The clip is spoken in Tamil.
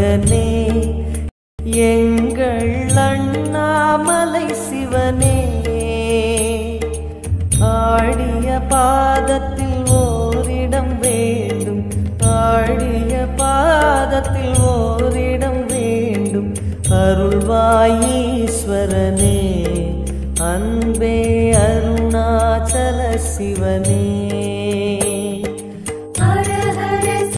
மகனே எங்கள் அண்ணாமலை சிவனே ஆடிய பாதத்தில் ஓரிடம் வேண்டும். ஆடிய பாதத்தில் ஓரிடம் வேண்டும். அருள்வாயீஸ்வரனே அன்பே அருணாச்சல சிவனே.